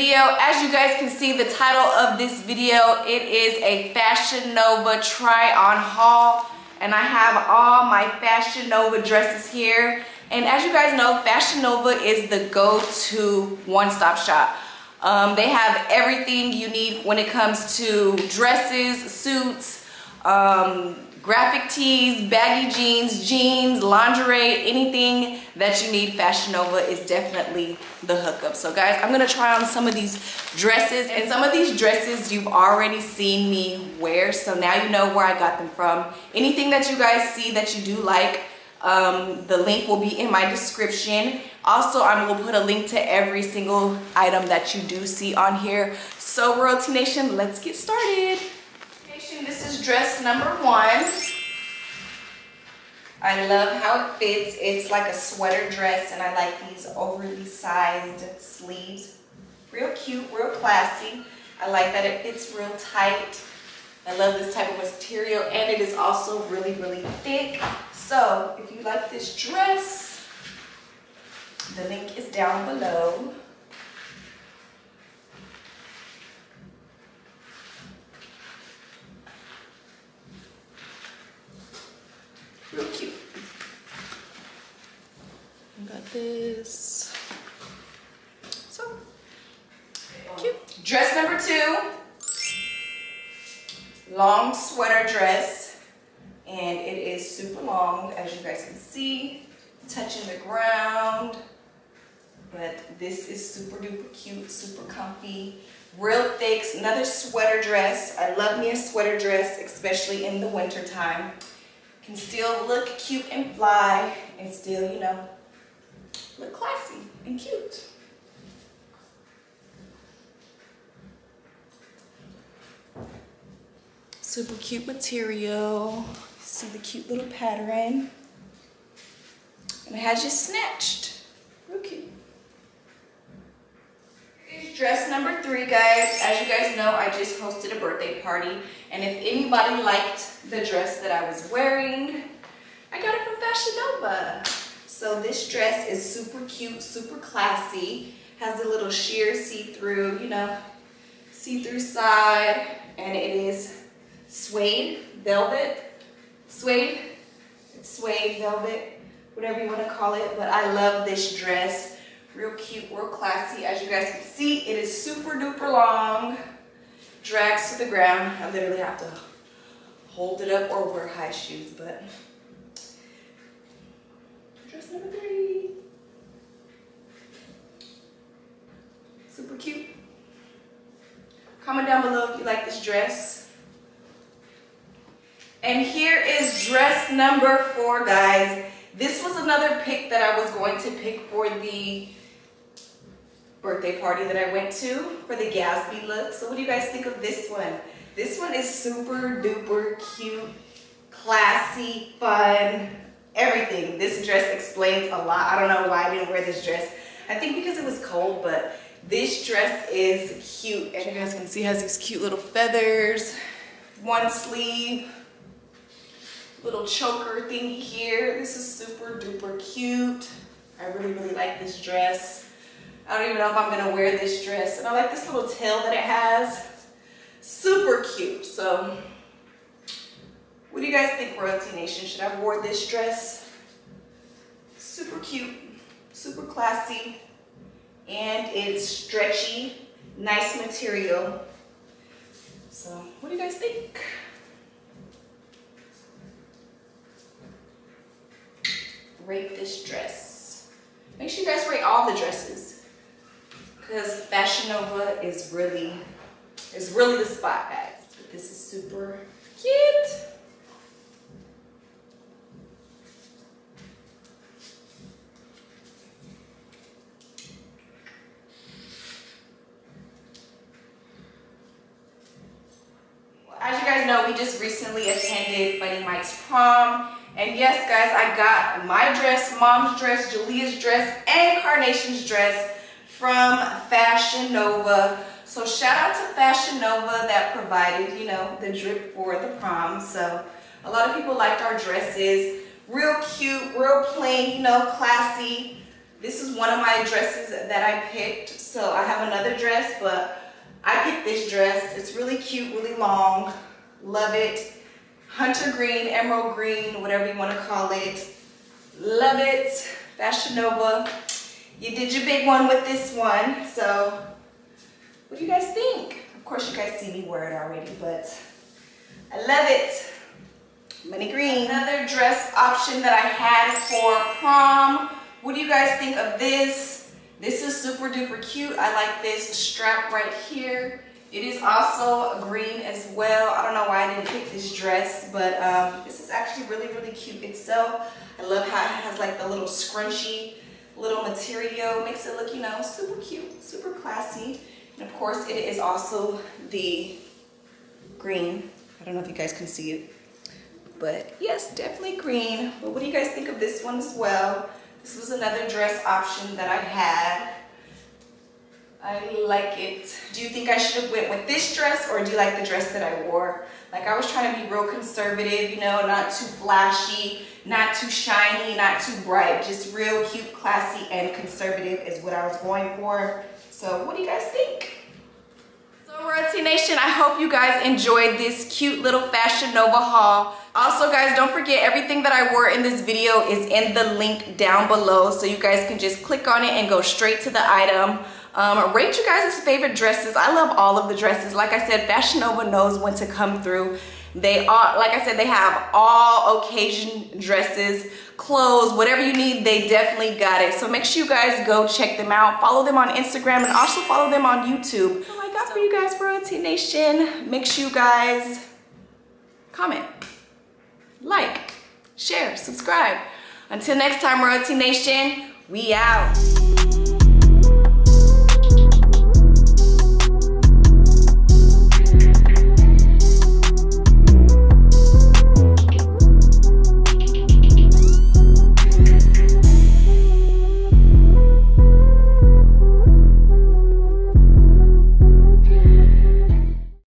video. As you guys can see, the title of this video, it is a Fashion Nova try on haul. And I have all my Fashion Nova dresses here. And as you guys know, Fashion Nova is the go-to one-stop shop. Um, they have everything you need when it comes to dresses, suits, um, graphic tees, baggy jeans, jeans, lingerie, anything that you need, Fashion Nova is definitely the hookup. So guys, I'm gonna try on some of these dresses and some of these dresses you've already seen me wear. So now you know where I got them from. Anything that you guys see that you do like, um, the link will be in my description. Also, I'm gonna put a link to every single item that you do see on here. So Royalty Nation, let's get started. This is dress number one. I love how it fits. It's like a sweater dress and I like these overly sized sleeves. Real cute, real classy. I like that it fits real tight. I love this type of material and it is also really, really thick. So if you like this dress, the link is down below. Real cute. got this. So, cute. Dress number two. Long sweater dress. And it is super long, as you guys can see. Touching the ground. But this is super duper cute, super comfy. Real thick, another sweater dress. I love me a sweater dress, especially in the winter time can still look cute and fly and still, you know, look classy and cute. Super cute material. See the cute little pattern. And it has you snatched. Real cute. Dress number three, guys. As you guys know, I just hosted a birthday party. And if anybody liked the dress that I was wearing, I got it from Fashion Nova. So this dress is super cute, super classy. Has a little sheer see-through, you know, see-through side. And it is suede, velvet, suede. Suede, velvet, whatever you want to call it. But I love this dress. Real cute, real classy. As you guys can see, it is super duper long. Drags to the ground. I literally have to hold it up or wear high shoes, but dress number three. Super cute. Comment down below if you like this dress. And here is dress number four, guys. This was another pick that I was going to pick for the birthday party that I went to for the Gatsby look. So what do you guys think of this one? This one is super duper cute, classy, fun, everything. This dress explains a lot. I don't know why I didn't wear this dress. I think because it was cold, but this dress is cute. And you guys can see has these cute little feathers, one sleeve, little choker thingy here. This is super duper cute. I really, really like this dress. I don't even know if I'm gonna wear this dress. And I like this little tail that it has. Super cute. So what do you guys think, Royalty Nation? Should I wear this dress? Super cute, super classy, and it's stretchy, nice material. So what do you guys think? Rate this dress. Make sure you guys rate all the dresses because Fashion Nova is really, is really the spot, guys. But this is super cute. As you guys know, we just recently attended Buddy Mike's prom. And yes, guys, I got my dress, mom's dress, Jaaliyah's dress, and Carnation's dress from Fashion Nova. So shout out to Fashion Nova that provided, you know, the drip for the prom. So a lot of people liked our dresses. Real cute, real plain, you know, classy. This is one of my dresses that I picked. So I have another dress, but I picked this dress. It's really cute, really long. Love it. Hunter green, emerald green, whatever you want to call it. Love it. Fashion Nova. You did your big one with this one. So what do you guys think? Of course, you guys see me wear it already, but I love it. Money green. Another dress option that I had for prom. What do you guys think of this? This is super duper cute. I like this strap right here. It is also green as well. I don't know why I didn't pick this dress, but um, this is actually really, really cute itself. I love how it has like the little scrunchy little material. Makes it look, you know, super cute, super classy. And of course, it is also the green. I don't know if you guys can see it, but yes, definitely green. But what do you guys think of this one as well? This was another dress option that I had. I like it. Do you think I should have went with this dress or do you like the dress that I wore? Like I was trying to be real conservative, you know, not too flashy, not too shiny, not too bright. Just real cute, classy, and conservative is what I was going for. So what do you guys think? So Royalty Nation, I hope you guys enjoyed this cute little Fashion Nova haul. Also guys, don't forget everything that I wore in this video is in the link down below so you guys can just click on it and go straight to the item. Um, rate you guys' favorite dresses. I love all of the dresses. Like I said, Fashion Nova knows when to come through. They are, like I said, they have all occasion dresses, clothes, whatever you need, they definitely got it. So make sure you guys go check them out. Follow them on Instagram and also follow them on YouTube. Oh I got for you guys, Royalty Nation. Make sure you guys comment like, share, subscribe. Until next time, Royalty Nation, we out.